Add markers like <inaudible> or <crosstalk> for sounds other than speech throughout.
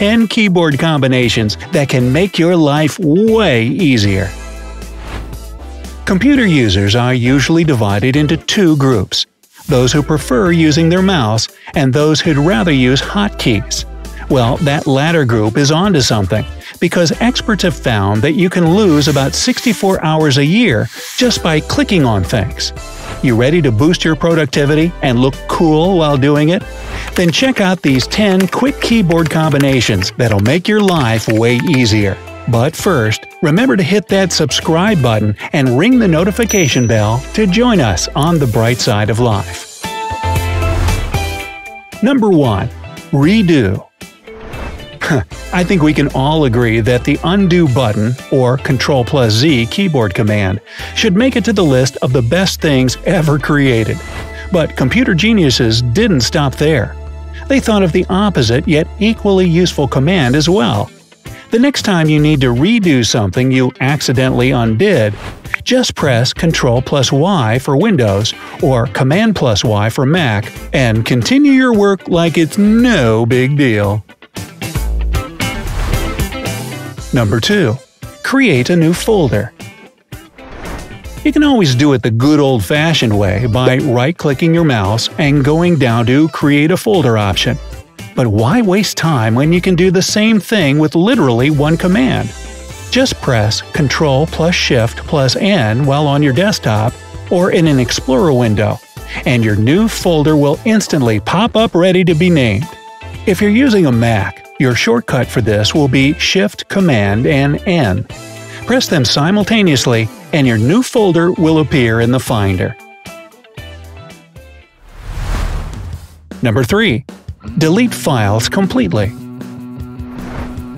10 keyboard combinations that can make your life way easier. Computer users are usually divided into two groups those who prefer using their mouse and those who'd rather use hotkeys. Well, that latter group is onto something, because experts have found that you can lose about 64 hours a year just by clicking on things. You ready to boost your productivity and look cool while doing it? Then check out these 10 quick keyboard combinations that'll make your life way easier. But first, remember to hit that subscribe button and ring the notification bell to join us on the bright side of life. Number 1. Redo <laughs> I think we can all agree that the undo button, or Ctrl plus Z keyboard command, should make it to the list of the best things ever created. But computer geniuses didn't stop there. They thought of the opposite yet equally useful command as well. The next time you need to redo something you accidentally undid, just press Ctrl plus Y for Windows or Command plus Y for Mac and continue your work like it's no big deal. Number 2. Create a new folder. You can always do it the good old-fashioned way by right-clicking your mouse and going down to Create a Folder option. But why waste time when you can do the same thing with literally one command? Just press Ctrl plus Shift plus N while on your desktop or in an Explorer window, and your new folder will instantly pop up ready to be named. If you're using a Mac, your shortcut for this will be Shift Command and N. Press them simultaneously and your new folder will appear in the Finder. Number 3. Delete files completely.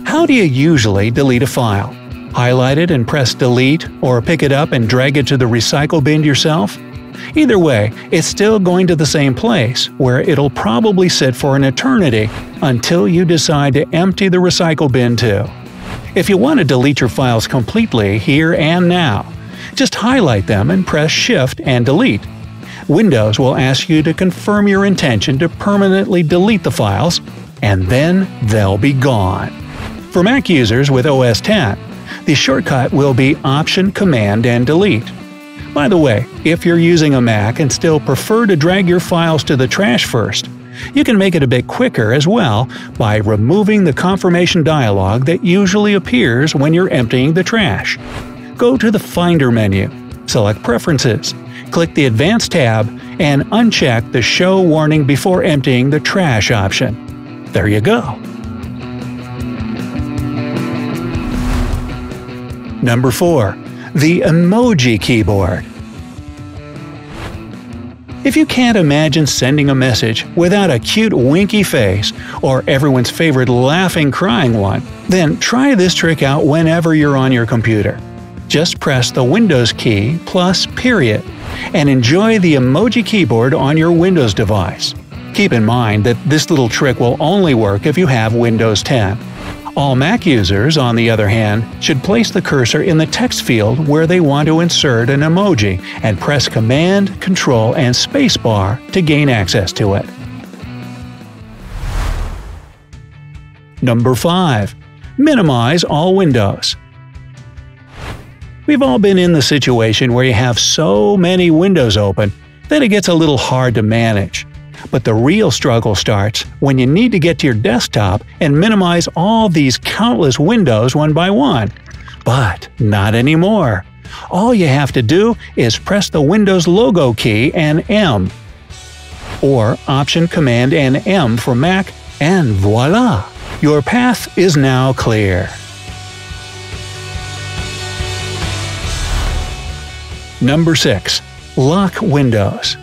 How do you usually delete a file? Highlight it and press delete, or pick it up and drag it to the recycle bin yourself? Either way, it's still going to the same place, where it'll probably sit for an eternity until you decide to empty the recycle bin too. If you want to delete your files completely here and now, just highlight them and press Shift and Delete. Windows will ask you to confirm your intention to permanently delete the files, and then they'll be gone. For Mac users with OS X, the shortcut will be Option Command and Delete. By the way, if you're using a Mac and still prefer to drag your files to the trash first, you can make it a bit quicker as well by removing the confirmation dialog that usually appears when you're emptying the trash. Go to the Finder menu, select Preferences, click the Advanced tab, and uncheck the Show Warning Before Emptying the Trash option. There you go. Number 4 the emoji keyboard. If you can't imagine sending a message without a cute winky face or everyone's favorite laughing crying one, then try this trick out whenever you're on your computer. Just press the Windows key plus period and enjoy the emoji keyboard on your Windows device. Keep in mind that this little trick will only work if you have Windows 10. All Mac users, on the other hand, should place the cursor in the text field where they want to insert an emoji and press Command, Control, and Spacebar to gain access to it. Number 5. Minimize all windows. We've all been in the situation where you have so many windows open that it gets a little hard to manage. But the real struggle starts when you need to get to your desktop and minimize all these countless windows one by one. But not anymore. All you have to do is press the Windows logo key and M. Or Option Command and M for Mac, and voila! Your path is now clear. Number 6. Lock Windows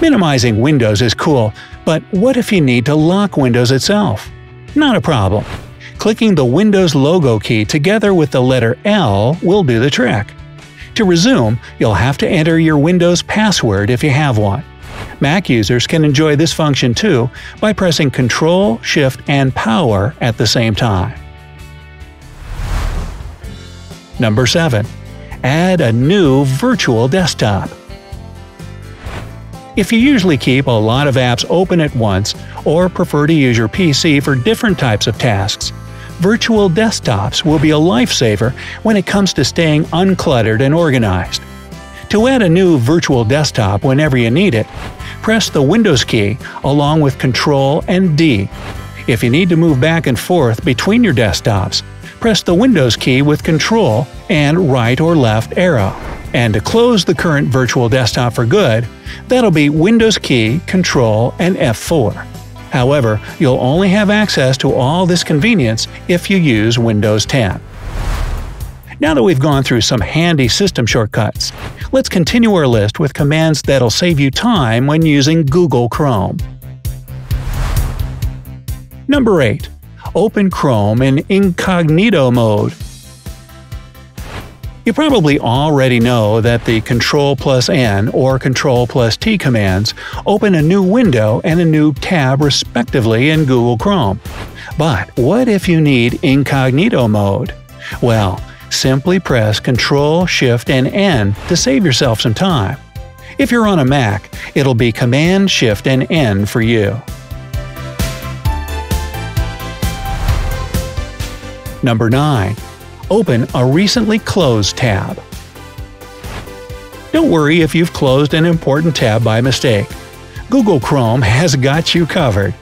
Minimizing Windows is cool, but what if you need to lock Windows itself? Not a problem. Clicking the Windows logo key together with the letter L will do the trick. To resume, you'll have to enter your Windows password if you have one. Mac users can enjoy this function too by pressing Ctrl, Shift, and Power at the same time. Number 7. Add a new virtual desktop. If you usually keep a lot of apps open at once or prefer to use your PC for different types of tasks, virtual desktops will be a lifesaver when it comes to staying uncluttered and organized. To add a new virtual desktop whenever you need it, press the Windows key along with Ctrl and D. If you need to move back and forth between your desktops, press the Windows key with Ctrl and right or left arrow. And to close the current virtual desktop for good, that'll be Windows key, Control, and F4. However, you'll only have access to all this convenience if you use Windows 10. Now that we've gone through some handy system shortcuts, let's continue our list with commands that'll save you time when using Google Chrome. Number 8. Open Chrome in Incognito mode. You probably already know that the Ctrl plus N or Ctrl plus T commands open a new window and a new tab respectively in Google Chrome. But what if you need incognito mode? Well, simply press Ctrl, Shift, and N to save yourself some time. If you're on a Mac, it'll be Command, Shift, and N for you. Number 9 open a recently closed tab. Don't worry if you've closed an important tab by mistake. Google Chrome has got you covered.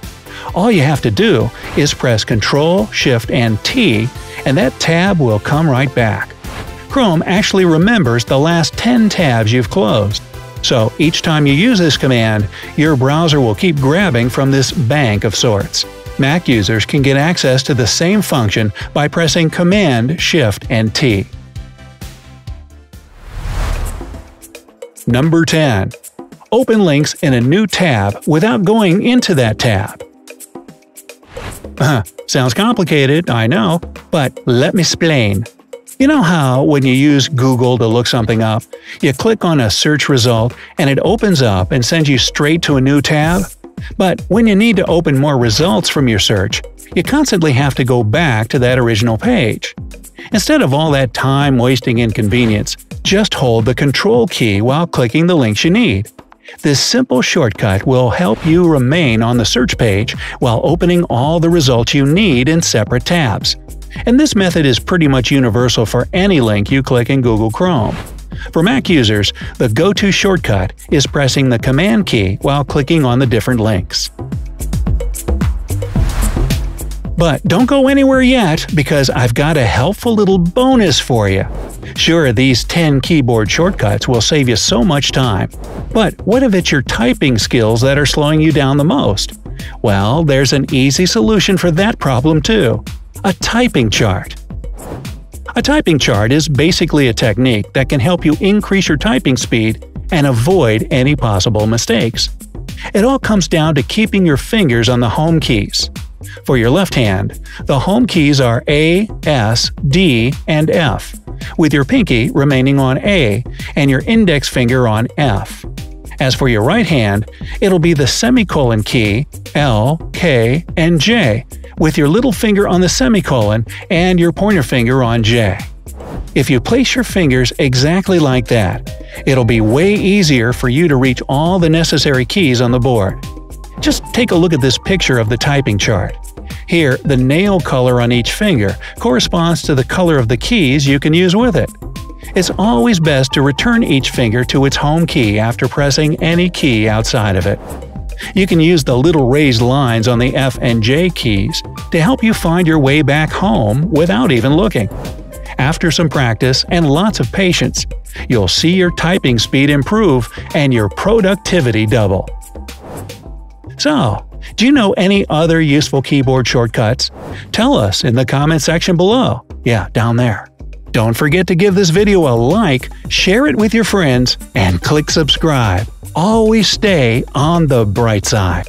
All you have to do is press Ctrl, Shift, and T, and that tab will come right back. Chrome actually remembers the last 10 tabs you've closed. So each time you use this command, your browser will keep grabbing from this bank of sorts. Mac users can get access to the same function by pressing Command, Shift, and T. Number 10. Open links in a new tab without going into that tab. Sounds complicated, I know, but let me explain. You know how, when you use Google to look something up, you click on a search result and it opens up and sends you straight to a new tab? But when you need to open more results from your search, you constantly have to go back to that original page. Instead of all that time-wasting inconvenience, just hold the Control key while clicking the links you need. This simple shortcut will help you remain on the search page while opening all the results you need in separate tabs. And this method is pretty much universal for any link you click in Google Chrome. For Mac users, the go-to shortcut is pressing the Command key while clicking on the different links. But don't go anywhere yet because I've got a helpful little bonus for you. Sure, these 10 keyboard shortcuts will save you so much time. But what if it's your typing skills that are slowing you down the most? Well, there's an easy solution for that problem too. A typing chart. A typing chart is basically a technique that can help you increase your typing speed and avoid any possible mistakes. It all comes down to keeping your fingers on the home keys. For your left hand, the home keys are A, S, D, and F, with your pinky remaining on A and your index finger on F. As for your right hand, it'll be the semicolon key, L, K, and J, with your little finger on the semicolon and your pointer finger on J. If you place your fingers exactly like that, it'll be way easier for you to reach all the necessary keys on the board. Just take a look at this picture of the typing chart. Here, the nail color on each finger corresponds to the color of the keys you can use with it. It's always best to return each finger to its home key after pressing any key outside of it. You can use the little raised lines on the F and J keys to help you find your way back home without even looking. After some practice and lots of patience, you'll see your typing speed improve and your productivity double. So, do you know any other useful keyboard shortcuts? Tell us in the comment section below. Yeah, down there. Don't forget to give this video a like, share it with your friends, and click subscribe always stay on the bright side.